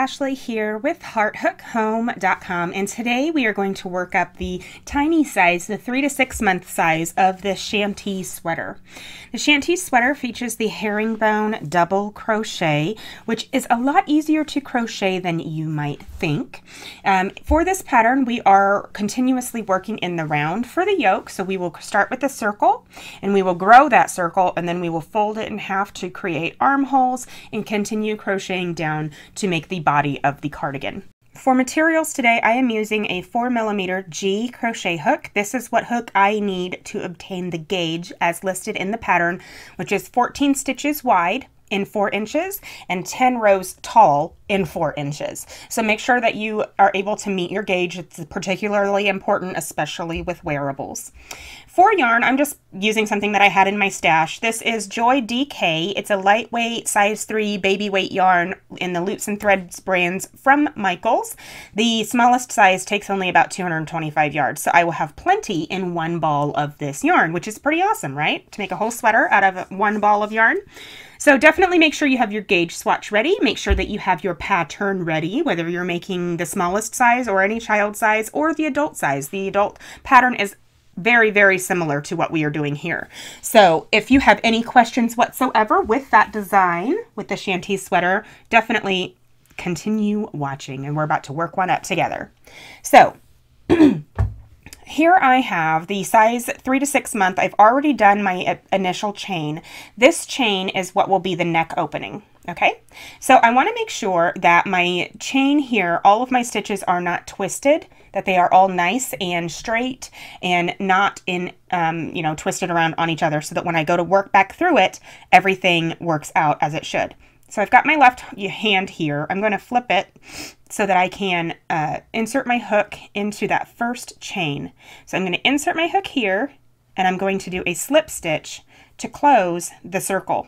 Ashlea here with hearthookhome.com and today we are going to work up the tiny size, the three to six month size of the Shanti sweater. The Shanti sweater features the herringbone double crochet, which is a lot easier to crochet than you might think. Um, for this pattern, we are continuously working in the round for the yoke. So we will start with a circle and we will grow that circle and then we will fold it in half to create armholes and continue crocheting down to make the body of the cardigan. For materials today, I am using a 4mm G crochet hook. This is what hook I need to obtain the gauge as listed in the pattern, which is 14 stitches wide in 4 inches and 10 rows tall in 4 inches. So make sure that you are able to meet your gauge. It's particularly important, especially with wearables. For yarn, I'm just using something that I had in my stash. This is Joy DK. It's a lightweight size 3 baby weight yarn in the Loops and Threads brands from Michaels. The smallest size takes only about 225 yards, so I will have plenty in one ball of this yarn, which is pretty awesome, right? To make a whole sweater out of one ball of yarn. So definitely make sure you have your gauge swatch ready. Make sure that you have your pattern ready, whether you're making the smallest size or any child size or the adult size. The adult pattern is very, very similar to what we are doing here. So if you have any questions whatsoever with that design, with the Shanti sweater, definitely continue watching and we're about to work one up together. So here I have the size three to six month. I've already done my initial chain. This chain is what will be the neck opening. Okay, so I want to make sure that my chain here, all of my stitches are not twisted, that they are all nice and straight and not in, um, you know, twisted around on each other so that when I go to work back through it, everything works out as it should. So I've got my left hand here. I'm going to flip it so that I can uh, insert my hook into that first chain. So I'm going to insert my hook here and I'm going to do a slip stitch to close the circle.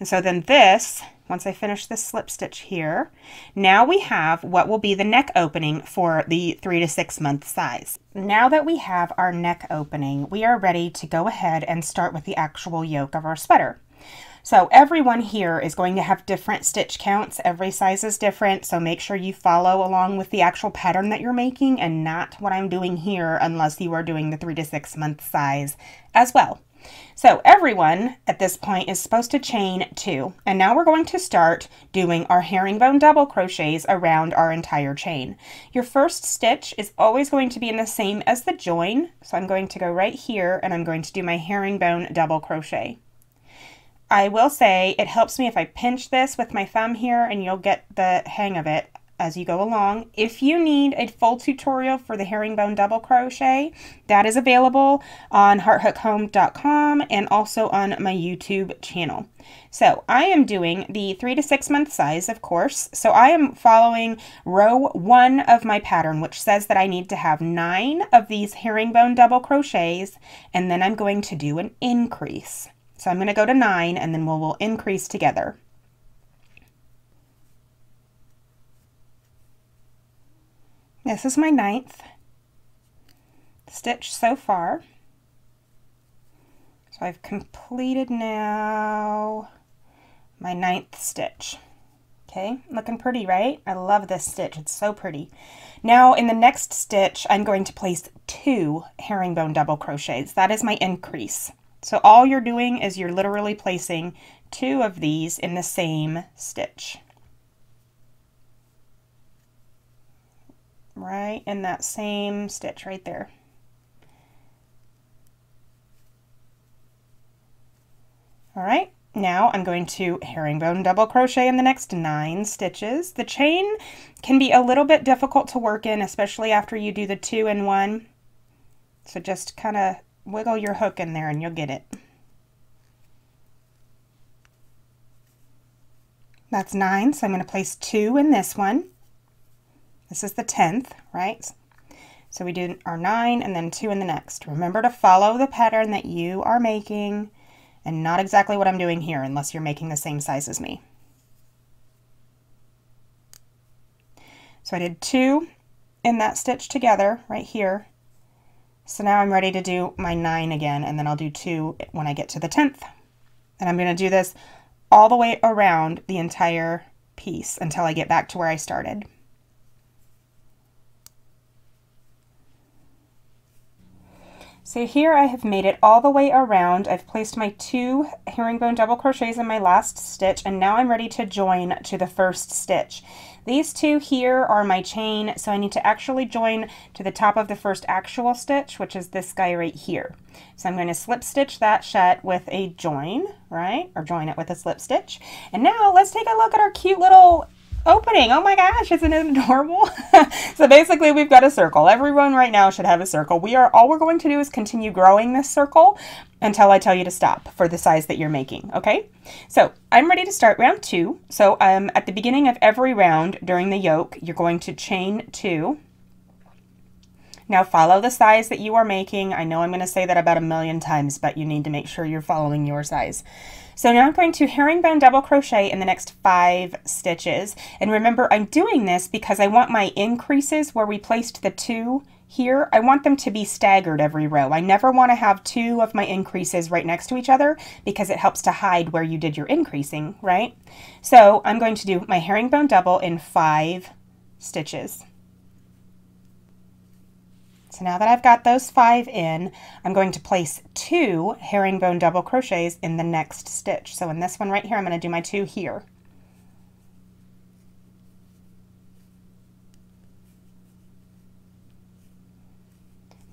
And so then this, once I finish this slip stitch here, now we have what will be the neck opening for the three to six month size. Now that we have our neck opening, we are ready to go ahead and start with the actual yoke of our sweater. So everyone here is going to have different stitch counts. Every size is different, so make sure you follow along with the actual pattern that you're making and not what I'm doing here unless you are doing the three to six month size as well. So everyone at this point is supposed to chain two. And now we're going to start doing our herringbone double crochets around our entire chain. Your first stitch is always going to be in the same as the join. So I'm going to go right here and I'm going to do my herringbone double crochet. I will say it helps me if I pinch this with my thumb here and you'll get the hang of it as you go along. If you need a full tutorial for the herringbone double crochet, that is available on hearthookhome.com and also on my YouTube channel. So I am doing the three to six month size, of course. So I am following row one of my pattern, which says that I need to have nine of these herringbone double crochets, and then I'm going to do an increase. So I'm going to go to nine and then we'll, we'll increase together. This is my ninth stitch so far. So I've completed now my ninth stitch. Okay, looking pretty, right? I love this stitch. It's so pretty. Now in the next stitch, I'm going to place two herringbone double crochets. That is my increase. So all you're doing is you're literally placing two of these in the same stitch. Right in that same stitch right there. All right, now I'm going to herringbone double crochet in the next nine stitches. The chain can be a little bit difficult to work in, especially after you do the two and one. So just kind of wiggle your hook in there and you'll get it. That's nine, so I'm going to place two in this one. This is the 10th, right? So we did our nine and then two in the next. Remember to follow the pattern that you are making and not exactly what I'm doing here unless you're making the same size as me. So I did two in that stitch together right here so now I'm ready to do my nine again, and then I'll do two when I get to the 10th. And I'm going to do this all the way around the entire piece until I get back to where I started. So here I have made it all the way around. I've placed my two herringbone double crochets in my last stitch and now I'm ready to join to the first stitch. These two here are my chain, so I need to actually join to the top of the first actual stitch, which is this guy right here. So I'm going to slip stitch that shut with a join, right? Or join it with a slip stitch. And now let's take a look at our cute little opening. Oh my gosh, isn't it adorable? so basically we've got a circle. Everyone right now should have a circle. We are, all we're going to do is continue growing this circle until I tell you to stop for the size that you're making, okay? So I'm ready to start round two. So um, at the beginning of every round during the yoke, you're going to chain two. Now follow the size that you are making. I know I'm going to say that about a million times, but you need to make sure you're following your size. So now I'm going to herringbone double crochet in the next five stitches. And remember, I'm doing this because I want my increases where we placed the two here, I want them to be staggered every row. I never want to have two of my increases right next to each other because it helps to hide where you did your increasing, right? So I'm going to do my herringbone double in five stitches. So now that I've got those five in, I'm going to place two herringbone double crochets in the next stitch. So in this one right here, I'm going to do my two here.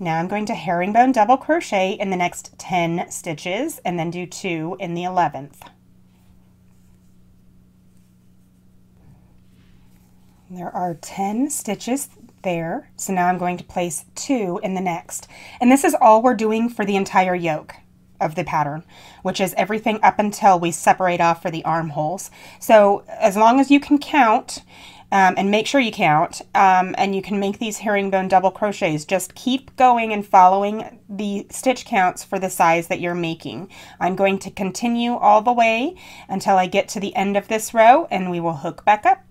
Now I'm going to herringbone double crochet in the next 10 stitches and then do two in the 11th. There are 10 stitches there. So now I'm going to place two in the next. And this is all we're doing for the entire yoke of the pattern, which is everything up until we separate off for the armholes. So as long as you can count, um, and make sure you count um, and you can make these herringbone double crochets just keep going and following the stitch counts for the size that you're making I'm going to continue all the way until I get to the end of this row and we will hook back up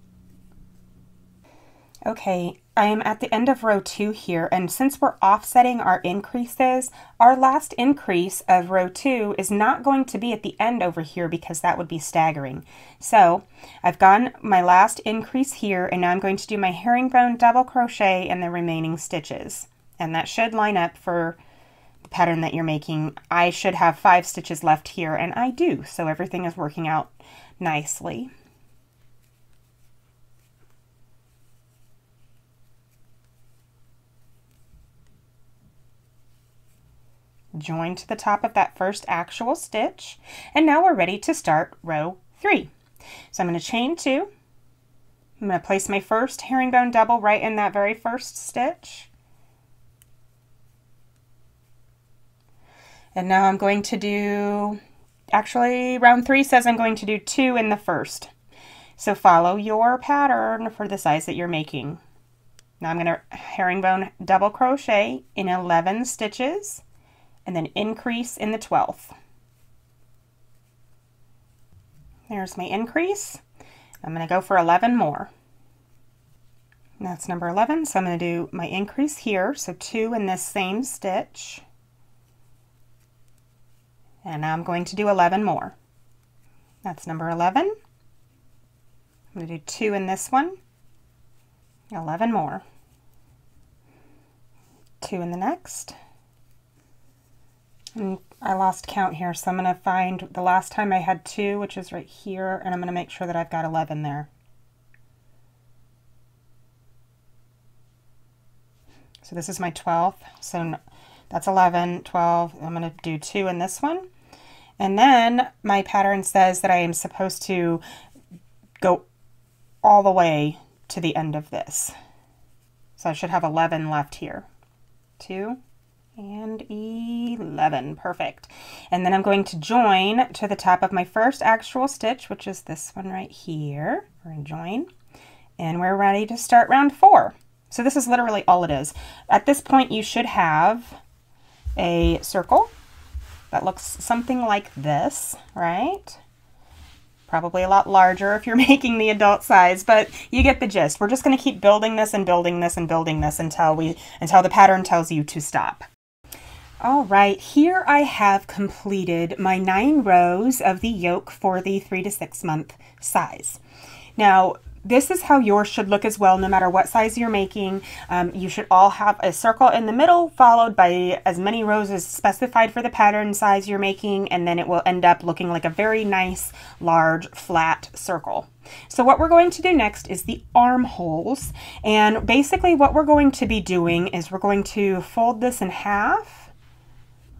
okay I am at the end of row two here, and since we're offsetting our increases, our last increase of row two is not going to be at the end over here because that would be staggering. So I've gone my last increase here, and now I'm going to do my herringbone double crochet in the remaining stitches. And that should line up for the pattern that you're making. I should have five stitches left here, and I do, so everything is working out nicely. Join to the top of that first actual stitch, and now we're ready to start row three. So I'm going to chain two. I'm going to place my first herringbone double right in that very first stitch. And now I'm going to do, actually round three says I'm going to do two in the first. So follow your pattern for the size that you're making. Now I'm going to herringbone double crochet in 11 stitches and then increase in the 12th. There's my increase. I'm going to go for 11 more. That's number 11, so I'm going to do my increase here, so two in this same stitch. And now I'm going to do 11 more. That's number 11. I'm going to do two in this one, 11 more. Two in the next, and I lost count here, so I'm going to find the last time I had two, which is right here, and I'm going to make sure that I've got 11 there. So this is my 12th, so that's 11, 12, I'm going to do two in this one. And then my pattern says that I am supposed to go all the way to the end of this. So I should have 11 left here. Two, and 11. Perfect. And then I'm going to join to the top of my first actual stitch, which is this one right here. We're going to join. And we're ready to start round four. So this is literally all it is. At this point, you should have a circle that looks something like this, right? Probably a lot larger if you're making the adult size, but you get the gist. We're just going to keep building this and building this and building this until we until the pattern tells you to stop. All right, here I have completed my nine rows of the yoke for the three to six month size. Now, this is how yours should look as well, no matter what size you're making. Um, you should all have a circle in the middle, followed by as many rows as specified for the pattern size you're making, and then it will end up looking like a very nice, large, flat circle. So what we're going to do next is the armholes, and basically what we're going to be doing is we're going to fold this in half,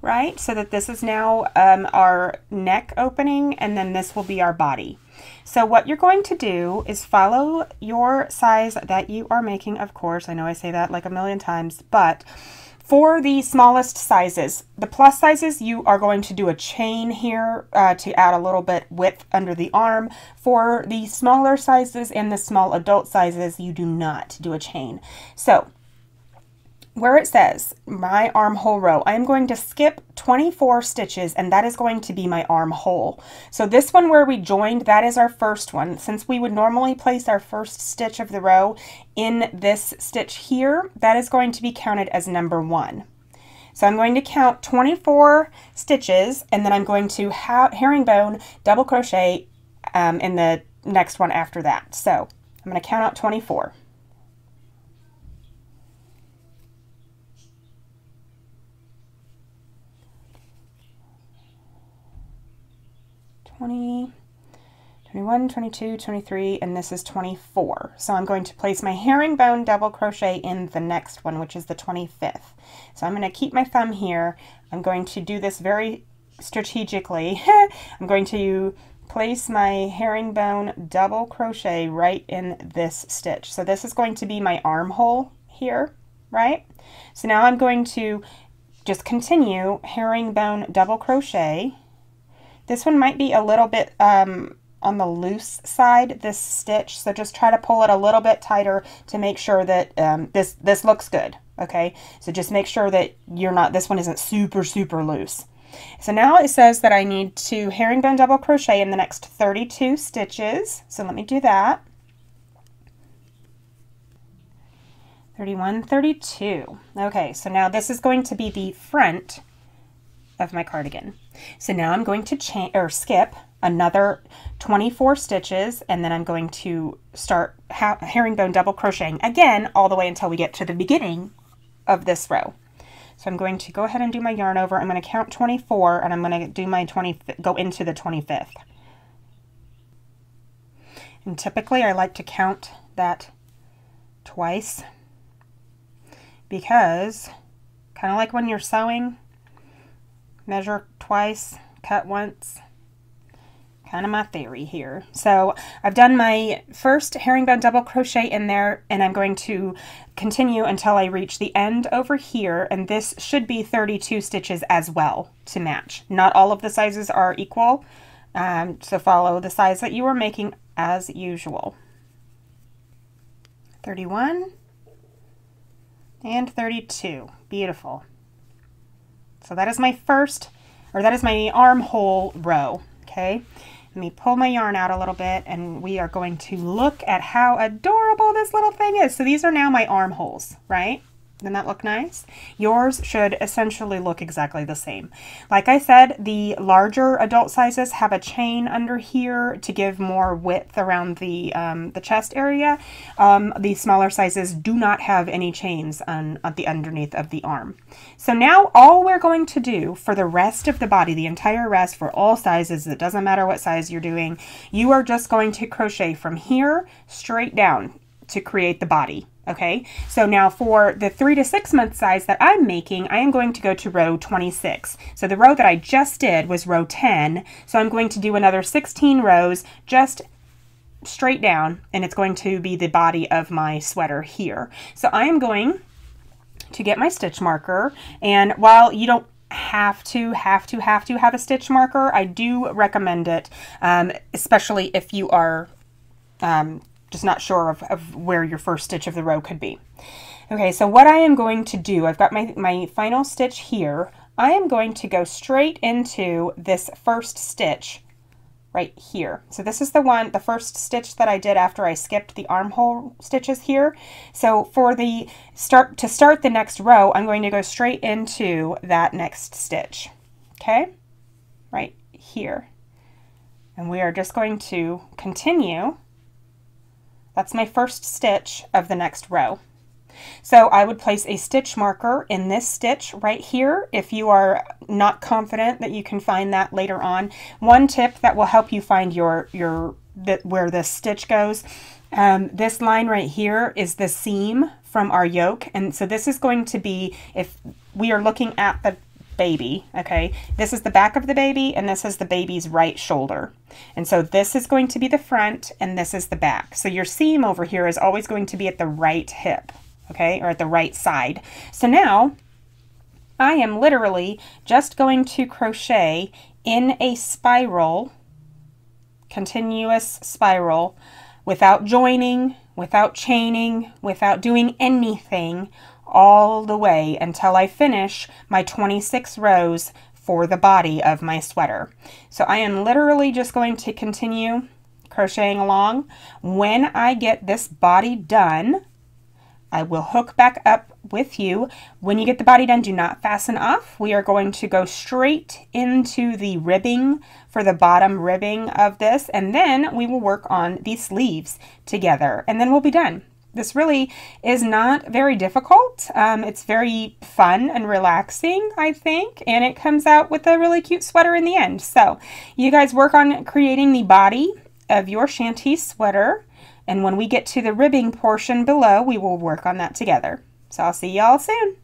right? So that this is now um, our neck opening, and then this will be our body. So what you're going to do is follow your size that you are making, of course. I know I say that like a million times, but for the smallest sizes, the plus sizes, you are going to do a chain here uh, to add a little bit width under the arm. For the smaller sizes and the small adult sizes, you do not do a chain. So where it says my armhole row, I am going to skip 24 stitches and that is going to be my armhole. So this one where we joined, that is our first one. Since we would normally place our first stitch of the row in this stitch here, that is going to be counted as number one. So I'm going to count 24 stitches and then I'm going to herringbone double crochet um, in the next one after that. So I'm going to count out 24. 20, 21, 22, 23, and this is 24. So I'm going to place my herringbone double crochet in the next one, which is the 25th. So I'm going to keep my thumb here. I'm going to do this very strategically. I'm going to place my herringbone double crochet right in this stitch. So this is going to be my armhole here, right? So now I'm going to just continue herringbone double crochet this one might be a little bit um, on the loose side, this stitch, so just try to pull it a little bit tighter to make sure that um, this, this looks good, okay? So just make sure that you're not, this one isn't super, super loose. So now it says that I need to herringbone double crochet in the next 32 stitches. So let me do that. 31, 32. Okay, so now this is going to be the front of my cardigan. So now I'm going to chain or skip another 24 stitches and then I'm going to start herringbone double crocheting again all the way until we get to the beginning of this row. So I'm going to go ahead and do my yarn over. I'm going to count 24 and I'm going to do my 20 go into the 25th. And typically I like to count that twice because kind of like when you're sewing measure twice, cut once. Kind of my theory here. So I've done my first herringbone double crochet in there and I'm going to continue until I reach the end over here and this should be 32 stitches as well to match. Not all of the sizes are equal, um, so follow the size that you are making as usual. 31 and 32. Beautiful. So that is my first, or that is my armhole row, okay? Let me pull my yarn out a little bit and we are going to look at how adorable this little thing is. So these are now my armholes, right? Doesn't that look nice? Yours should essentially look exactly the same. Like I said, the larger adult sizes have a chain under here to give more width around the, um, the chest area. Um, the smaller sizes do not have any chains on, on the underneath of the arm. So now all we're going to do for the rest of the body, the entire rest for all sizes, it doesn't matter what size you're doing, you are just going to crochet from here straight down to create the body. Okay, so now for the three to six month size that I'm making, I am going to go to row 26. So the row that I just did was row 10. So I'm going to do another 16 rows just straight down and it's going to be the body of my sweater here. So I am going to get my stitch marker and while you don't have to, have to, have to have a stitch marker, I do recommend it, um, especially if you are um, just not sure of, of where your first stitch of the row could be. Okay, so what I am going to do, I've got my, my final stitch here. I am going to go straight into this first stitch right here. So this is the one, the first stitch that I did after I skipped the armhole stitches here. So for the start, to start the next row, I'm going to go straight into that next stitch. Okay, right here. And we are just going to continue That's my first stitch of the next row. So I would place a stitch marker in this stitch right here if you are not confident that you can find that later on. One tip that will help you find your, your that where this stitch goes. Um, this line right here is the seam from our yoke. And so this is going to be, if we are looking at the baby, okay, this is the back of the baby and this is the baby's right shoulder. And so this is going to be the front and this is the back. So your seam over here is always going to be at the right hip, okay, or at the right side. So now I am literally just going to crochet in a spiral, continuous spiral, without joining, without chaining, without doing anything all the way until I finish my 26 rows for the body of my sweater. So I am literally just going to continue crocheting along. When I get this body done, I will hook back up with you. When you get the body done, do not fasten off. We are going to go straight into the ribbing for the bottom ribbing of this, and then we will work on the sleeves together, and then we'll be done. This really is not very difficult. Um, it's very fun and relaxing, I think, and it comes out with a really cute sweater in the end. So you guys work on creating the body of your Shanti sweater, and when we get to the ribbing portion below, we will work on that together. So I'll see y'all soon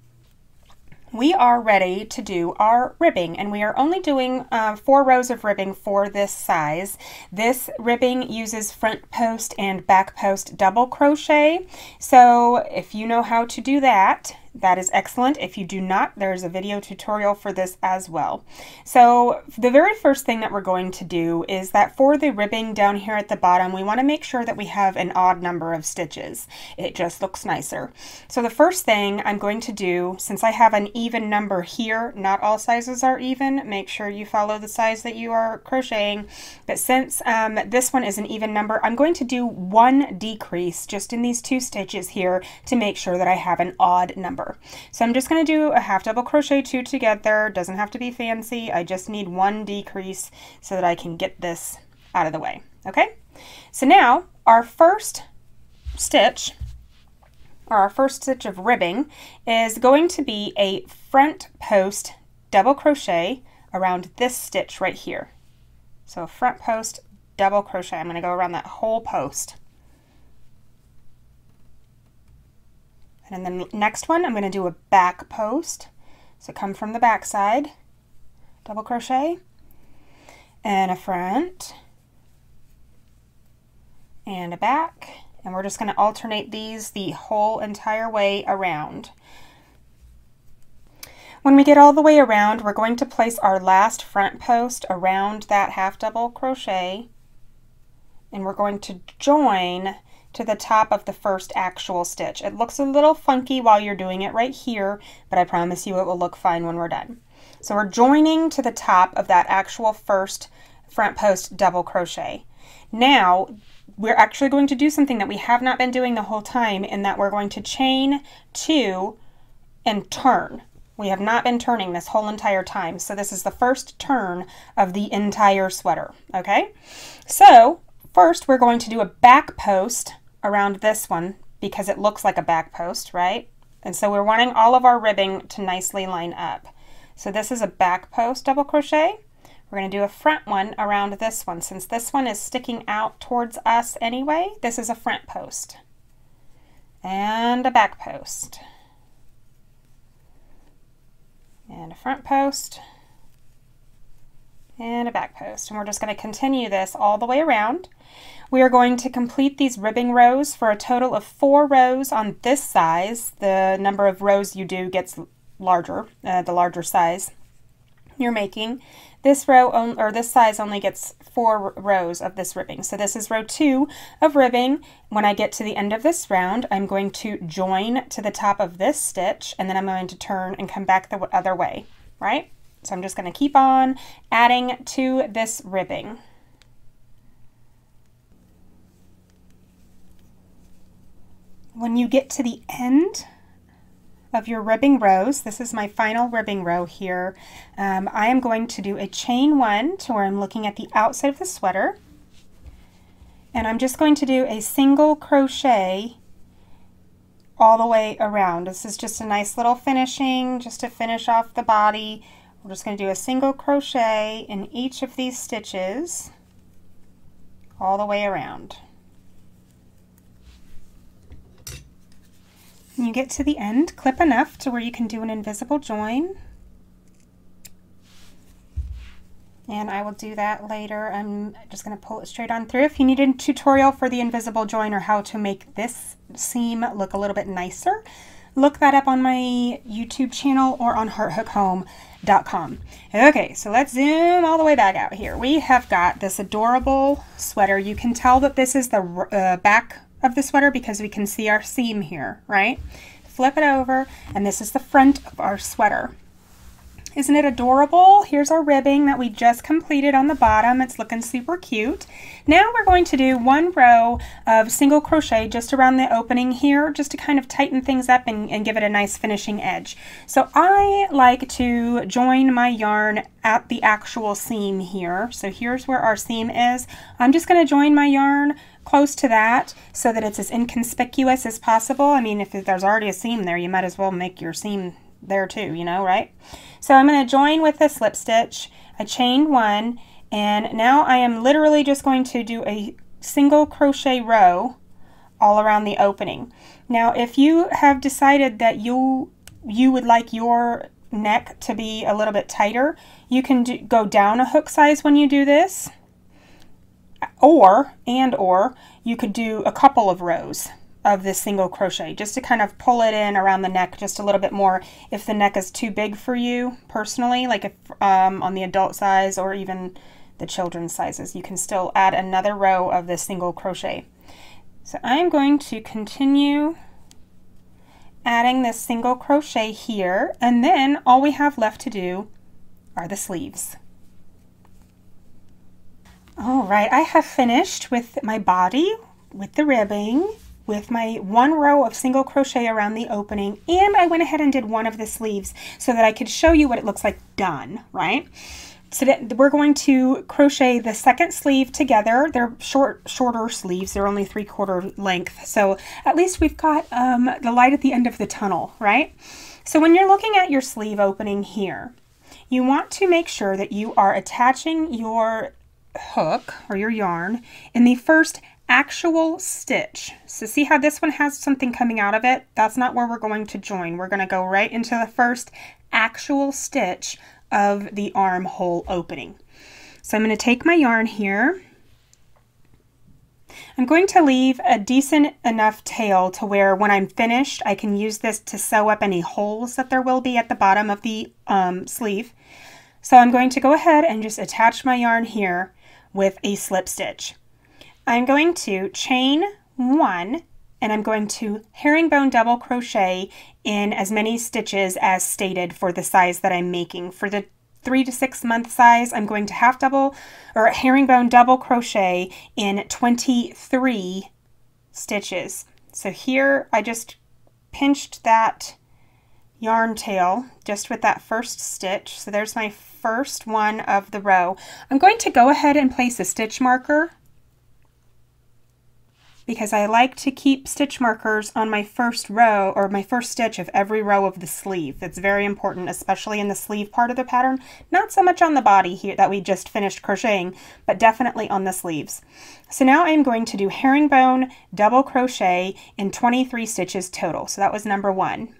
we are ready to do our ribbing and we are only doing uh, four rows of ribbing for this size. This ribbing uses front post and back post double crochet. So if you know how to do that, that is excellent. If you do not, there's a video tutorial for this as well. So the very first thing that we're going to do is that for the ribbing down here at the bottom, we want to make sure that we have an odd number of stitches. It just looks nicer. So the first thing I'm going to do, since I have an even number here, not all sizes are even, make sure you follow the size that you are crocheting. But since um, this one is an even number, I'm going to do one decrease just in these two stitches here to make sure that I have an odd number. So I'm just going to do a half double crochet two together. Doesn't have to be fancy. I just need one decrease so that I can get this out of the way. Okay, so now our first stitch or our first stitch of ribbing is going to be a front post double crochet around this stitch right here. So front post double crochet. I'm going to go around that whole post. And then the next one, I'm going to do a back post. So come from the back side, double crochet, and a front, and a back. And we're just going to alternate these the whole entire way around. When we get all the way around, we're going to place our last front post around that half double crochet, and we're going to join to the top of the first actual stitch. It looks a little funky while you're doing it right here, but I promise you it will look fine when we're done. So we're joining to the top of that actual first front post double crochet. Now, we're actually going to do something that we have not been doing the whole time in that we're going to chain two and turn. We have not been turning this whole entire time. So this is the first turn of the entire sweater, okay? So first we're going to do a back post around this one because it looks like a back post, right? And so we're wanting all of our ribbing to nicely line up. So this is a back post double crochet. We're going to do a front one around this one. Since this one is sticking out towards us anyway, this is a front post. And a back post. And a front post. And a back post. And we're just going to continue this all the way around. We are going to complete these ribbing rows for a total of four rows on this size. The number of rows you do gets larger, uh, the larger size you're making. This row on, or this size only gets four rows of this ribbing. So this is row two of ribbing. When I get to the end of this round, I'm going to join to the top of this stitch and then I'm going to turn and come back the other way, right? So I'm just going to keep on adding to this ribbing. When you get to the end of your ribbing rows, this is my final ribbing row here, um, I am going to do a chain one to where I'm looking at the outside of the sweater. and I'm just going to do a single crochet all the way around. This is just a nice little finishing just to finish off the body. We're just going to do a single crochet in each of these stitches all the way around. You get to the end, clip enough to where you can do an invisible join. and I will do that later. I'm just going to pull it straight on through. If you need a tutorial for the invisible join or how to make this seam look a little bit nicer, look that up on my YouTube channel or on hearthookhome.com. Okay, so let's zoom all the way back out here. We have got this adorable sweater. You can tell that this is the uh, back of the sweater because we can see our seam here, right? Flip it over, and this is the front of our sweater. Isn't it adorable? Here's our ribbing that we just completed on the bottom. It's looking super cute. Now we're going to do one row of single crochet just around the opening here, just to kind of tighten things up and, and give it a nice finishing edge. So I like to join my yarn at the actual seam here. So here's where our seam is. I'm just going to join my yarn close to that so that it's as inconspicuous as possible. I mean, if there's already a seam there, you might as well make your seam there too, you know, right? So I'm going to join with a slip stitch, a chain one, and now I am literally just going to do a single crochet row all around the opening. Now, if you have decided that you you would like your neck to be a little bit tighter, you can do, go down a hook size when you do this, or, and or, you could do a couple of rows of this single crochet just to kind of pull it in around the neck just a little bit more if the neck is too big for you personally like if um, on the adult size or even the children's sizes you can still add another row of this single crochet. So I'm going to continue adding this single crochet here and then all we have left to do are the sleeves. All right I have finished with my body with the ribbing with my one row of single crochet around the opening and I went ahead and did one of the sleeves so that I could show you what it looks like done, right? So we're going to crochet the second sleeve together. They're short, shorter sleeves. They're only three quarter length. So at least we've got um, the light at the end of the tunnel, right? So when you're looking at your sleeve opening here, you want to make sure that you are attaching your hook or your yarn in the first actual stitch. So see how this one has something coming out of it? That's not where we're going to join. We're going to go right into the first actual stitch of the armhole opening. So I'm going to take my yarn here. I'm going to leave a decent enough tail to where when I'm finished, I can use this to sew up any holes that there will be at the bottom of the um, sleeve. So I'm going to go ahead and just attach my yarn here with a slip stitch. I'm going to chain one and I'm going to herringbone double crochet in as many stitches as stated for the size that I'm making. For the three to six month size, I'm going to half double or herringbone double crochet in 23 stitches. So here I just pinched that yarn tail just with that first stitch. So there's my first one of the row. I'm going to go ahead and place a stitch marker because I like to keep stitch markers on my first row or my first stitch of every row of the sleeve. It's very important, especially in the sleeve part of the pattern. Not so much on the body here that we just finished crocheting, but definitely on the sleeves. So now I'm going to do herringbone double crochet in 23 stitches total. So that was number one.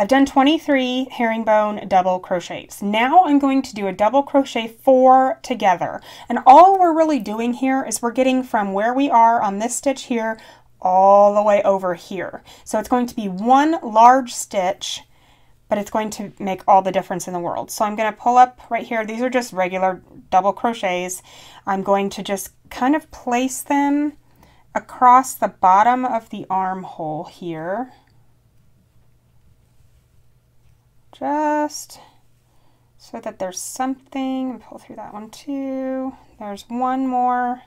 I've done 23 herringbone double crochets. Now I'm going to do a double crochet four together. And all we're really doing here is we're getting from where we are on this stitch here all the way over here. So it's going to be one large stitch but it's going to make all the difference in the world. So I'm going to pull up right here. These are just regular double crochets. I'm going to just kind of place them across the bottom of the armhole here. Just so that there's something, pull through that one too. There's one more.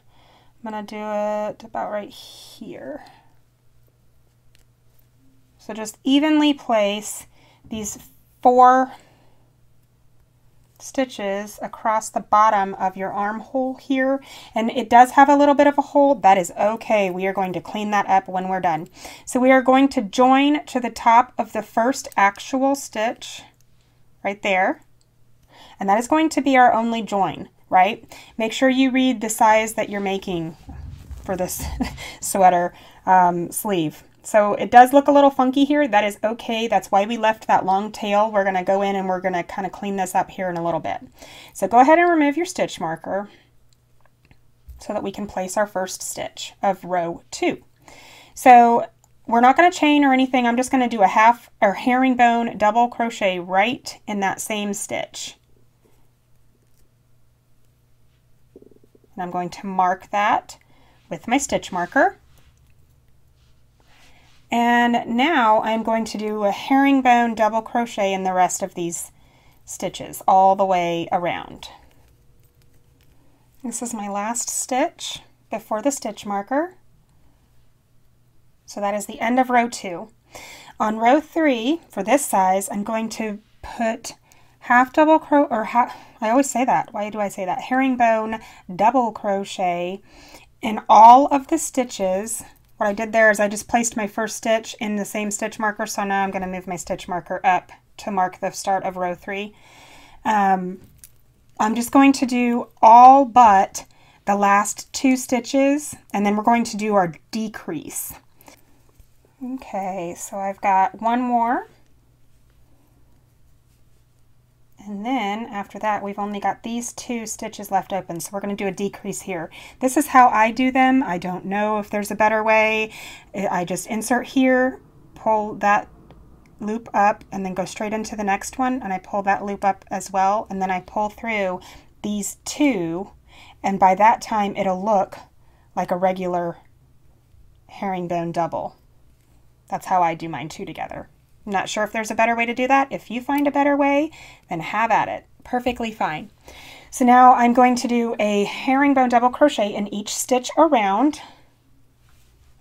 I'm going to do it about right here. So just evenly place these four stitches across the bottom of your armhole here. And it does have a little bit of a hole. That is okay. We are going to clean that up when we're done. So we are going to join to the top of the first actual stitch right there. And that is going to be our only join right? Make sure you read the size that you're making for this sweater um, sleeve so it does look a little funky here. That is okay. That's why we left that long tail. We're going to go in and we're going to kind of clean this up here in a little bit. So go ahead and remove your stitch marker so that we can place our first stitch of row two. So we're not going to chain or anything. I'm just going to do a half or herringbone double crochet right in that same stitch. And I'm going to mark that with my stitch marker. And now I'm going to do a herringbone double crochet in the rest of these stitches all the way around. This is my last stitch before the stitch marker. So that is the end of row two. On row three, for this size, I'm going to put half double crochet, or half, I always say that. Why do I say that? Herringbone double crochet in all of the stitches what I did there is I just placed my first stitch in the same stitch marker, so now I'm going to move my stitch marker up to mark the start of row three. Um, I'm just going to do all but the last two stitches, and then we're going to do our decrease. Okay, so I've got one more. And then after that, we've only got these two stitches left open. So we're going to do a decrease here. This is how I do them. I don't know if there's a better way. I just insert here, pull that loop up and then go straight into the next one. And I pull that loop up as well. And then I pull through these two. And by that time, it'll look like a regular herringbone double. That's how I do mine two together. Not sure if there's a better way to do that. If you find a better way, then have at it. Perfectly fine. So now I'm going to do a herringbone double crochet in each stitch around.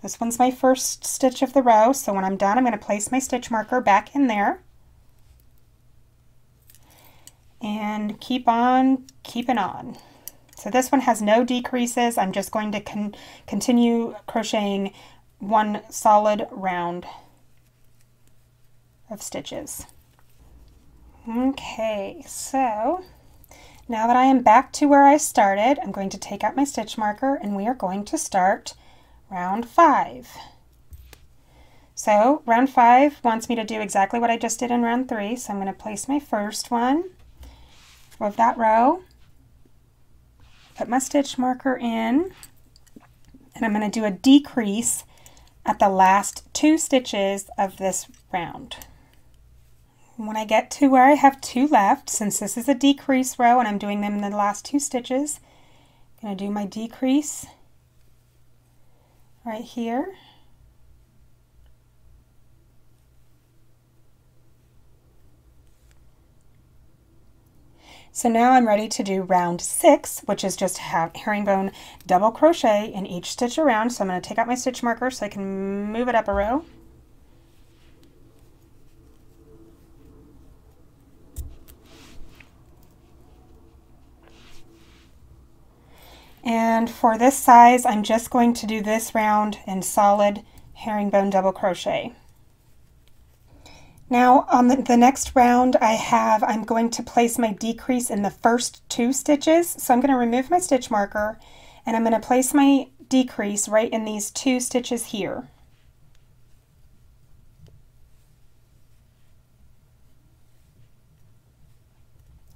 This one's my first stitch of the row, so when I'm done, I'm going to place my stitch marker back in there. And keep on keeping on. So this one has no decreases. I'm just going to con continue crocheting one solid round of stitches. Okay, so now that I am back to where I started, I'm going to take out my stitch marker and we are going to start round five. So round five wants me to do exactly what I just did in round three. So I'm going to place my first one of that row, put my stitch marker in, and I'm going to do a decrease at the last two stitches of this round. When I get to where I have two left, since this is a decrease row and I'm doing them in the last two stitches, I'm going to do my decrease right here. So now I'm ready to do round six, which is just herringbone double crochet in each stitch around. So I'm going to take out my stitch marker so I can move it up a row. And for this size, I'm just going to do this round in solid herringbone double crochet. Now on the, the, next round I have, I'm going to place my decrease in the first two stitches. So I'm going to remove my stitch marker and I'm going to place my decrease right in these two stitches here.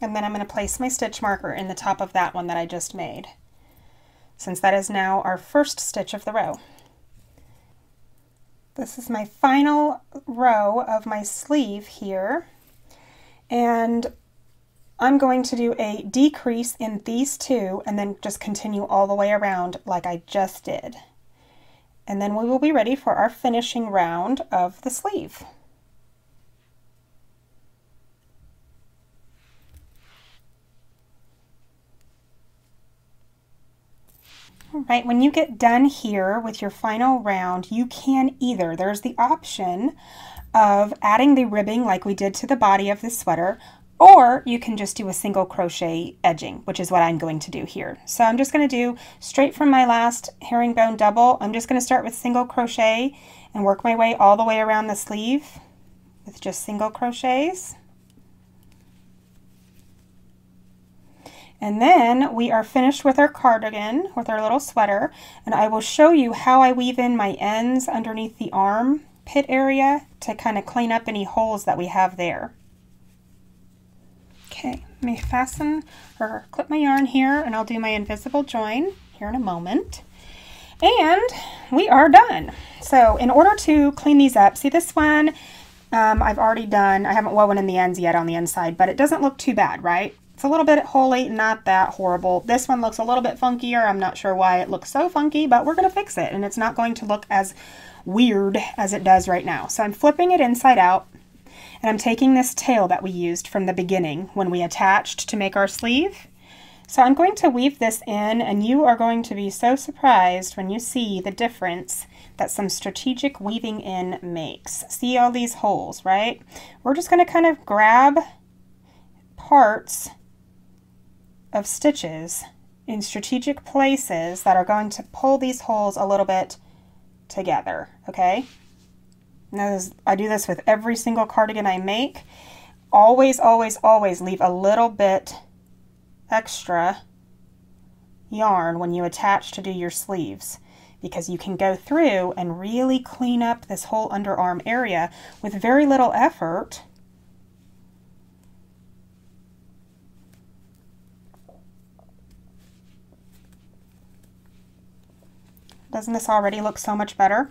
And then I'm going to place my stitch marker in the top of that one that I just made since that is now our first stitch of the row. This is my final row of my sleeve here and I'm going to do a decrease in these two and then just continue all the way around like I just did. And then we will be ready for our finishing round of the sleeve. Right, when you get done here with your final round, you can either, there's the option of adding the ribbing like we did to the body of the sweater, Or you can just do a single crochet edging, which is what I'm going to do here. So I'm just going to do straight from my last herringbone double. I'm just going to start with single crochet and work my way all the way around the sleeve with just single crochets. And then we are finished with our cardigan, with our little sweater, and I will show you how I weave in my ends underneath the arm pit area to kind of clean up any holes that we have there. Okay, let me fasten or clip my yarn here and I'll do my invisible join here in a moment. And we are done. So in order to clean these up, see this one um, I've already done, I haven't woven in the ends yet on the inside, but it doesn't look too bad, right? It's a little bit holy, not that horrible. This one looks a little bit funkier. I'm not sure why it looks so funky, but we're going to fix it, and it's not going to look as weird as it does right now. So I'm flipping it inside out, and I'm taking this tail that we used from the beginning when we attached to make our sleeve. So I'm going to weave this in, and you are going to be so surprised when you see the difference that some strategic weaving in makes. See all these holes, right? We're just going to kind of grab parts of stitches in strategic places that are going to pull these holes a little bit together, okay? Now, I do this with every single cardigan I make. Always, always, always leave a little bit extra yarn when you attach to do your sleeves because you can go through and really clean up this whole underarm area with very little effort Doesn't this already look so much better?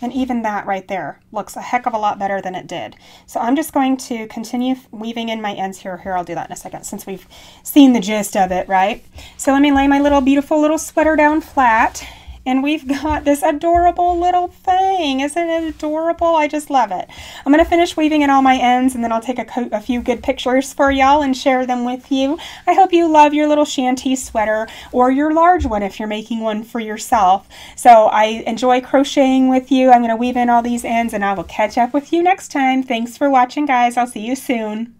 And even that right there looks a heck of a lot better than it did. So I'm just going to continue weaving in my ends here. Here, I'll do that in a second since we've seen the gist of it, right? So let me lay my little beautiful little sweater down flat and we've got this adorable little thing. Isn't it adorable? I just love it. I'm going to finish weaving in all my ends and then I'll take a, a few good pictures for y'all and share them with you. I hope you love your little Shanti sweater or your large one if you're making one for yourself. So I enjoy crocheting with you. I'm going to weave in all these ends and I will catch up with you next time. Thanks for watching, guys. I'll see you soon.